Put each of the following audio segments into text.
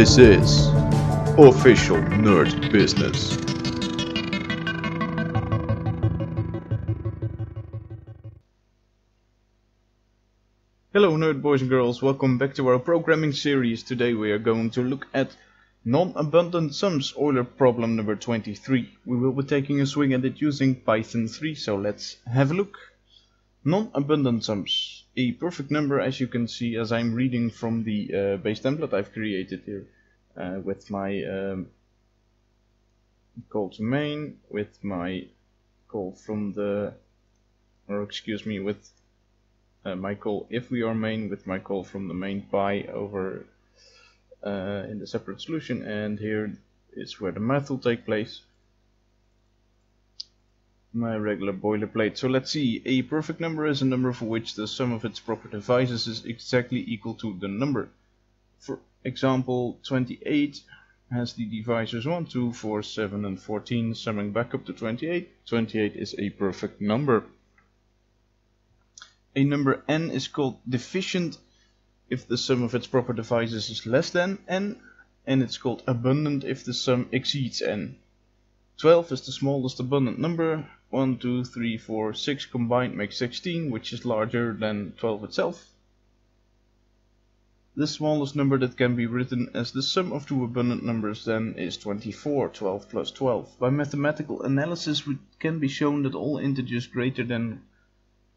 This is Official Nerd Business. Hello nerd boys and girls, welcome back to our programming series. Today we are going to look at non-abundant sums Euler problem number 23. We will be taking a swing at it using Python 3, so let's have a look. Non-abundant sums. A perfect number as you can see as I'm reading from the uh, base template I've created here uh, with my um, call to main, with my call from the, or excuse me, with uh, my call if we are main with my call from the main pi over uh, in the separate solution and here is where the math will take place my regular boilerplate. So let's see. A perfect number is a number for which the sum of its proper divisors is exactly equal to the number. For example 28 has the divisors 1 2 4 7 and 14 summing back up to 28 28 is a perfect number. A number n is called deficient if the sum of its proper divisors is less than n, and it's called abundant if the sum exceeds n. 12 is the smallest abundant number. 1, 2, 3, 4, 6 combined make 16, which is larger than 12 itself. The smallest number that can be written as the sum of two abundant numbers then is 24, 12 plus 12. By mathematical analysis it can be shown that all integers greater than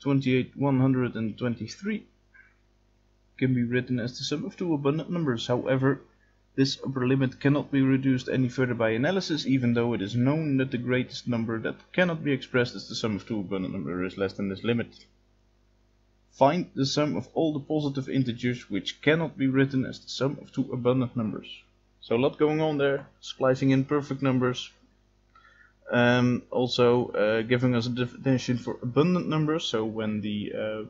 28, 123 can be written as the sum of two abundant numbers. However, this upper limit cannot be reduced any further by analysis, even though it is known that the greatest number that cannot be expressed as the sum of two abundant numbers is less than this limit. Find the sum of all the positive integers which cannot be written as the sum of two abundant numbers. So a lot going on there, splicing in perfect numbers, um, also uh, giving us a definition for abundant numbers so when the uh,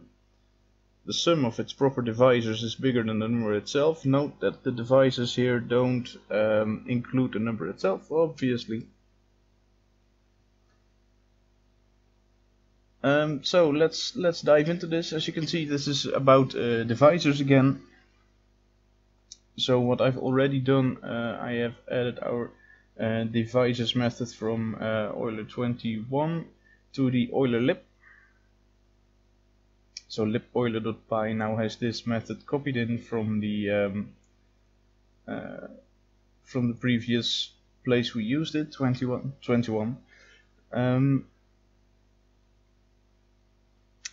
the sum of its proper divisors is bigger than the number itself. Note that the divisors here don't um, include the number itself obviously. Um, so let's let's dive into this. As you can see this is about uh, divisors again. So what I've already done uh, I have added our uh, divisors method from uh, Euler 21 to the Euler lib. So lib Euler.py now has this method copied in from the um, uh, from the previous place we used it 21 21 um,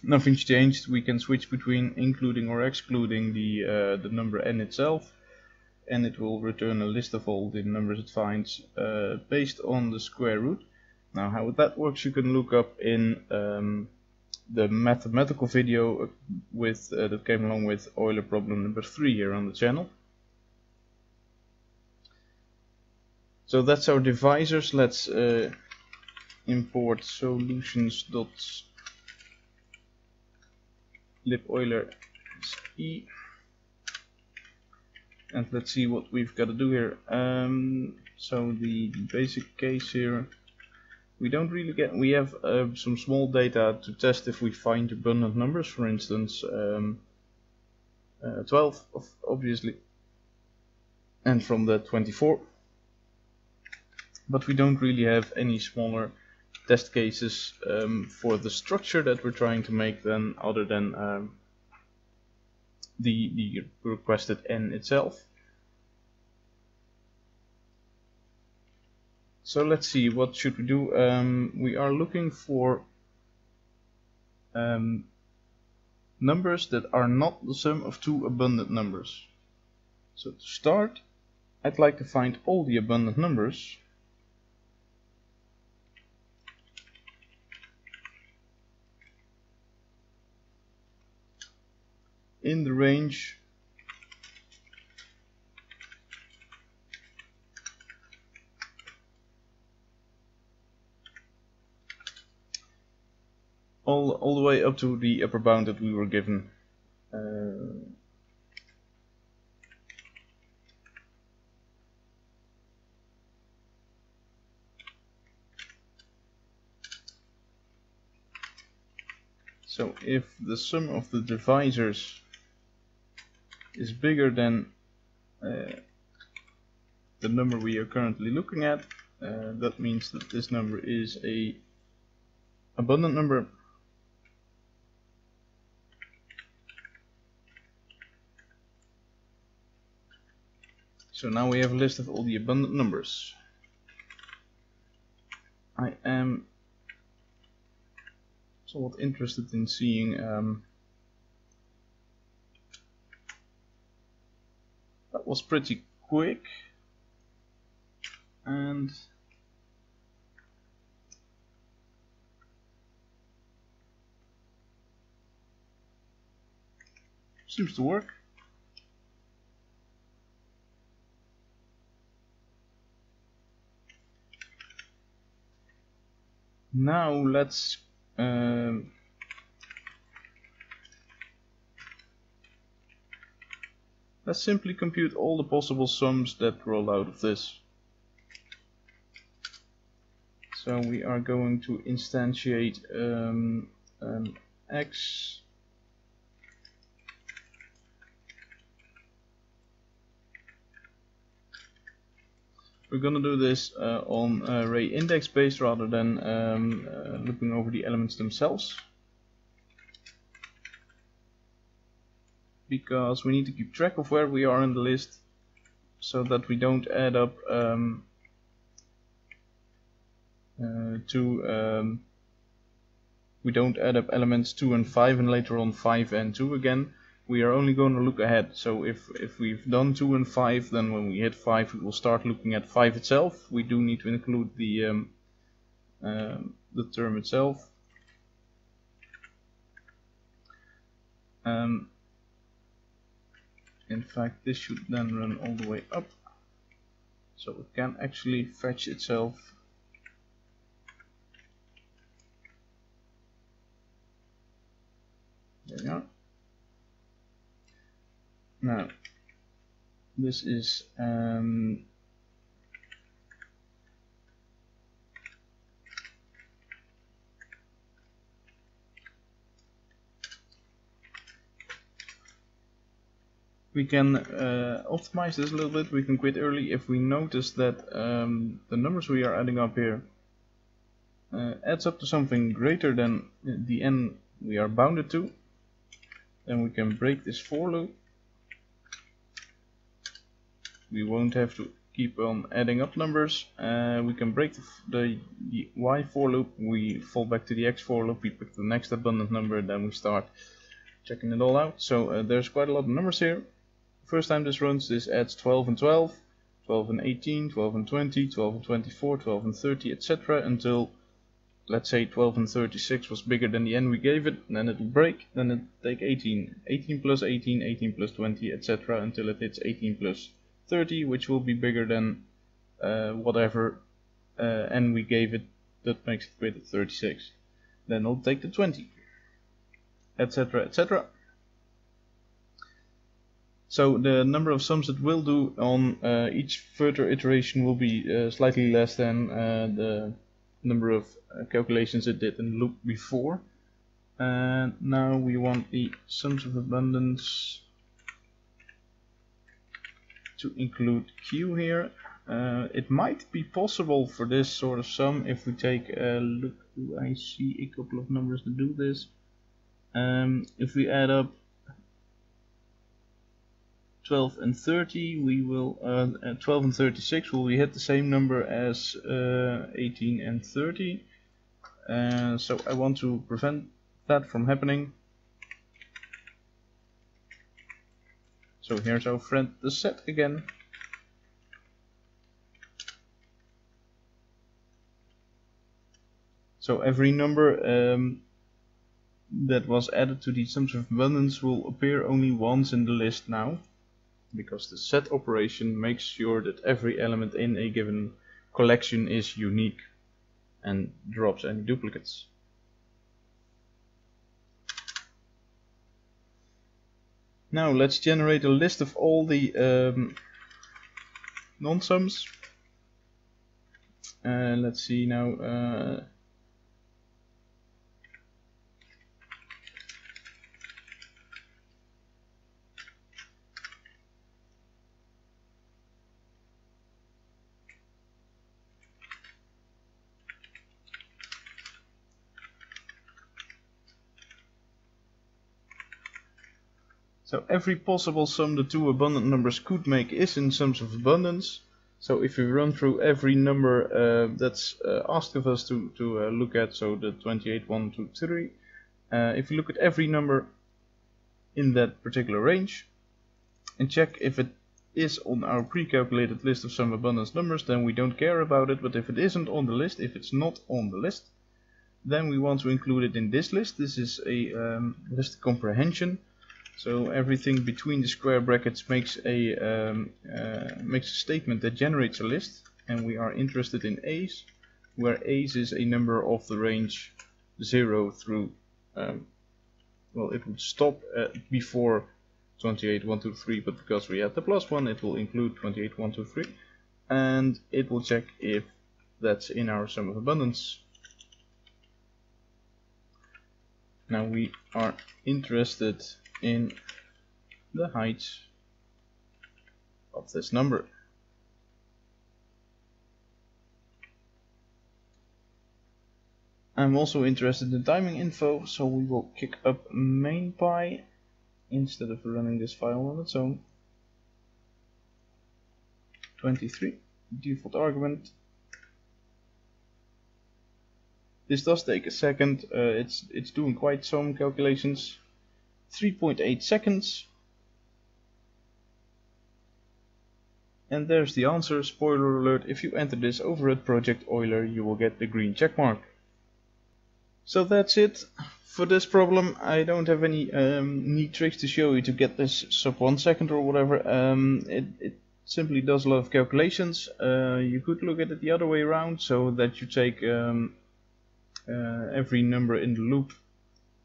nothing's changed we can switch between including or excluding the uh, the number n itself and it will return a list of all the numbers it finds uh, based on the square root. Now how that works you can look up in um, the mathematical video with uh, that came along with Euler problem number 3 here on the channel. So that's our divisors. Let's uh, import solutions dot lib Euler e and let's see what we've got to do here um, so the, basic case here we don't really get we have uh, some small data to test if we find abundant numbers for instance um, uh, 12 obviously and from the 24 but we don't really have any smaller test cases um, for the structure that we're trying to make then other than um, the, the requested n itself. So let's see, what should we do? Um, we are looking for um, numbers that are not the sum of two abundant numbers. So to start, I'd like to find all the abundant numbers in the range all all the way up to the upper bound that we were given. Uh, so if the sum of the divisors is bigger than uh, the number we are currently looking at. Uh, that means that this number is a abundant number. So now we have a list of all the abundant numbers. I am somewhat interested in seeing um, that was pretty quick and seems to work now let's um, let's simply compute all the possible sums that roll out of this. So we are going to instantiate um, um, x We're gonna do this uh, on array index based rather than um, uh, looking over the elements themselves. Because we need to keep track of where we are in the list so that we don't add up um, uh, to um, we don't add up elements 2 and 5 and later on 5 and 2 again we are only going to look ahead. So if, if we've done 2 and 5, then when we hit 5 we will start looking at 5 itself. We do need to include the, um, um, the term itself. Um, in fact this should then run all the way up. So it can actually fetch itself There we are. Now, this is um, we can uh, optimize this a little bit. We can quit early if we notice that um, the numbers we are adding up here uh, adds up to something greater than the n we are bounded to. Then we can break this for loop we won't have to keep on adding up numbers. Uh, we can break the, the, the, y for loop, we fall back to the x for loop, we pick the next abundant number, then we start checking it all out. So uh, there's quite a lot of numbers here. First time this runs, this adds 12 and 12, 12 and 18, 12 and 20, 12 and 24, 12 and 30, etc. until let's say 12 and 36 was bigger than the n we gave it, then it'll break, then it'll take 18, 18 plus 18, 18 plus 20, etc. until it hits 18 plus 30 which will be bigger than uh, whatever uh, n we gave it that makes it greater than 36 then I'll take the 20 etc etc so the number of sums it will do on uh, each further iteration will be uh, slightly less than uh, the number of uh, calculations it did in the loop before. And now we want the sums of abundance to include Q here. Uh, it might be possible for this sort of sum if we take a look. I see a couple of numbers to do this. Um, if we add up 12 and 30, we will uh, 12 and 36 will we hit the same number as uh, 18 and 30. Uh, so I want to prevent that from happening. So here's our friend the set again. So every number um, that was added to the sums of abundance will appear only once in the list now because the set operation makes sure that every element in a given collection is unique and drops any duplicates. Now let's generate a list of all the um, non-sums. Uh, let's see now. Uh, So every possible sum the two abundant numbers could make is in sums of abundance. So if we run through every number uh, that's uh, asked of us to, to uh, look at, so the 28, 1, 2, 3, uh, if we look at every number in that particular range and check if it is on our pre-calculated list of some abundance numbers, then we don't care about it. But if it isn't on the list, if it's not on the list, then we want to include it in this list. This is a um, list comprehension. So everything between the square brackets makes a um, uh, makes a statement that generates a list, and we are interested in A's, where A's is a number of the range 0 through um, well, it would stop before 28, 1, 2, 3, but because we have the plus 1, it will include 28, 1, 2, 3, and it will check if that's in our sum of abundance. Now we are interested in the height of this number. I'm also interested in timing info, so we will kick up mainpy instead of running this file on its own. 23 default argument. This does take a second. Uh, it's it's doing quite some calculations. 3.8 seconds. And there's the answer. Spoiler alert, if you enter this over at Project Euler, you will get the green check mark. So that's it for this problem. I don't have any um, neat tricks to show you to get this sub 1 second or whatever. Um, it, it, simply does a lot of calculations. Uh, you could look at it the other way around, so that you take um, uh, every number in the loop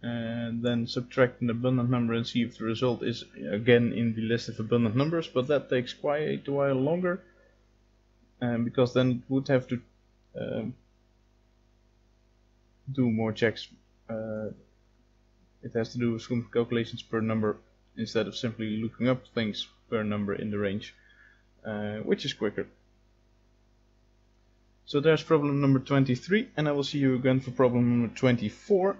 and then subtract an abundant number and see if the result is again in the list of abundant numbers but that takes quite a while longer um, because then it would have to um, do more checks. Uh, it has to do some calculations per number instead of simply looking up things per number in the range uh, which is quicker. So there's problem number 23 and I will see you again for problem number 24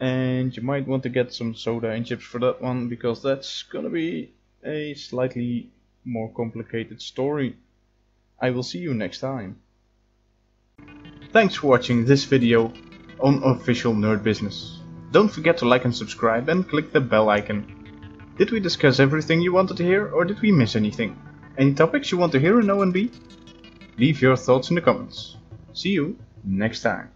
and you might want to get some soda and chips for that one because that's gonna be a slightly more complicated story. I will see you next time. Thanks for watching this video on Official Nerd Business. Don't forget to like and subscribe and click the bell icon. Did we discuss everything you wanted to hear or did we miss anything? Any topics you want to hear in ONB? Leave your thoughts in the comments. See you next time.